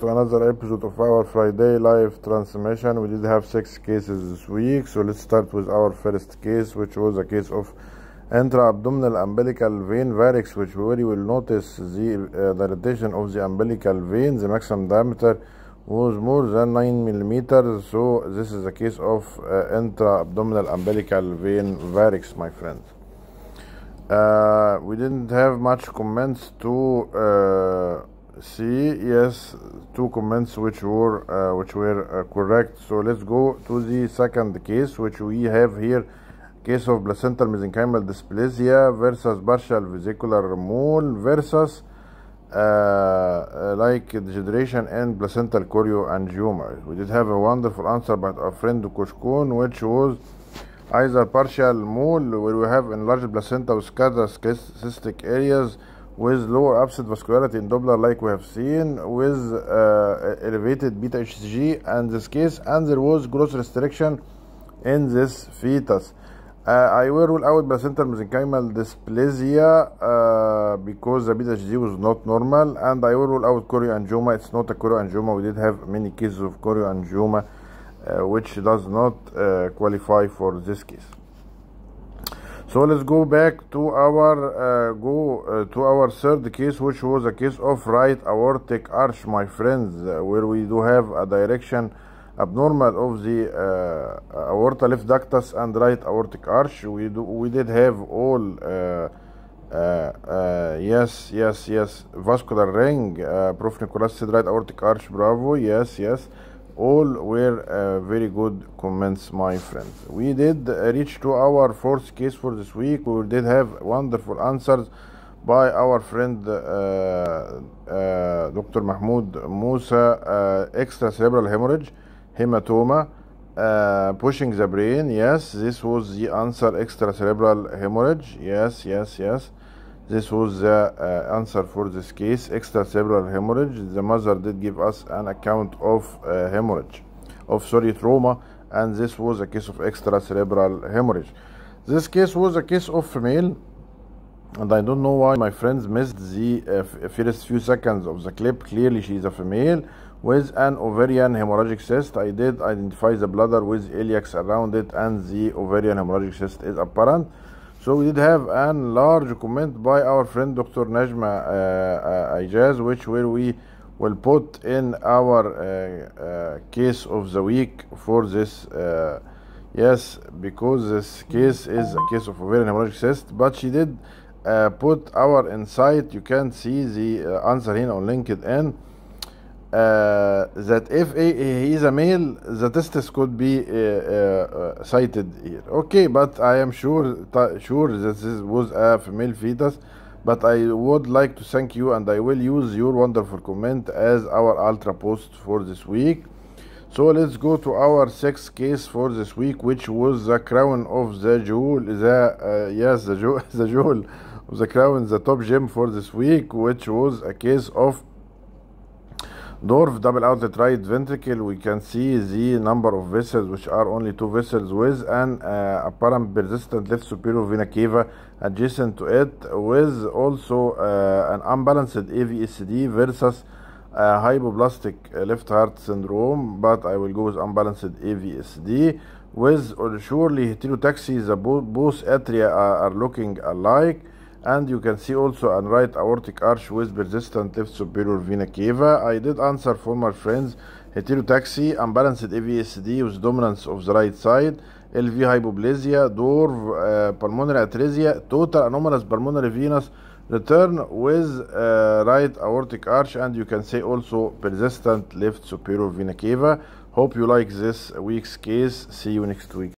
to another episode of our Friday live transmission. We did have six cases this week, so let's start with our first case, which was a case of intra-abdominal umbilical vein varix, which where you will notice the uh, dilatation of the umbilical vein. The maximum diameter was more than 9 millimeters, so this is a case of uh, intra-abdominal umbilical vein varix, my friends. Uh, we didn't have much comments to uh, see. Yes, two comments which were uh, which were uh, correct. So let's go to the second case, which we have here. Case of placental mesenchymal dysplasia versus partial vesicular mole versus uh, uh, like degeneration and placental chorioangioma. We did have a wonderful answer by our friend Koshkun, which was either partial mole where we have enlarged placenta with scattered cystic areas with lower absent vascularity in Doppler like we have seen with uh, elevated beta HCG and this case and there was growth restriction in this fetus. Uh, I will rule out placental mesenchymal dysplasia uh, because the beta HCG was not normal and I will rule out chorioangioma. It's not a chorioangioma. We did have many cases of chorioangioma uh, which does not uh, qualify for this case. So let's go back to our uh, go uh, to our third case, which was a case of right aortic arch, my friends, uh, where we do have a direction abnormal of the uh, aorta left ductus and right aortic arch. We do we did have all yes yes yes vascular ring, uh, prophenocolastic right aortic arch. Bravo, yes yes all were uh, very good comments my friends. We did reach to our fourth case for this week. We did have wonderful answers by our friend uh, uh dr mahmoud musa uh, extracerebral hemorrhage hematoma uh, pushing the brain. Yes this was the answer extracerebral hemorrhage. Yes yes yes this was the uh, answer for this case. Extracerebral hemorrhage. The mother did give us an account of uh, hemorrhage of sorry trauma and this was a case of extracerebral hemorrhage. This case was a case of female and i don't know why my friends missed the uh, first few seconds of the clip. Clearly she is a female with an ovarian hemorrhagic cyst. I did identify the bladder with iliacs around it and the ovarian hemorrhagic cyst is apparent so we did have a large comment by our friend Dr. Najma uh, uh, which where we will put in our uh, uh, case of the week for this. Uh, yes, because this case is a case of ovarian hemorrhagic cyst, but she did uh, put our insight. You can see the answer here on LinkedIn. Uh, that if he is a male, the testis could be uh, uh, cited here. Okay, but I am sure sure that this was a female fetus. But I would like to thank you, and I will use your wonderful comment as our ultra post for this week. So let's go to our sixth case for this week, which was the crown of the jewel. The yes, the jewel, the jewel of the crown, the top gem for this week, which was a case of DORV double outlet right ventricle, we can see the number of vessels, which are only two vessels with an uh, apparent persistent left superior vena cava adjacent to it, with also uh, an unbalanced AVSD versus uh, left heart syndrome, but I will go with unbalanced AVSD. With surely heterotaxy, the bo both atria are, are looking alike and you can see also a right aortic arch with persistent left superior vena cava. I did answer former friends heterotaxy, unbalanced AVSD with dominance of the right side, LV hypoplasia, DORV uh, pulmonary atresia, total anomalous pulmonary venous return with uh, right aortic arch, and you can say also persistent left superior vena cava. Hope you like this week's case. See you next week.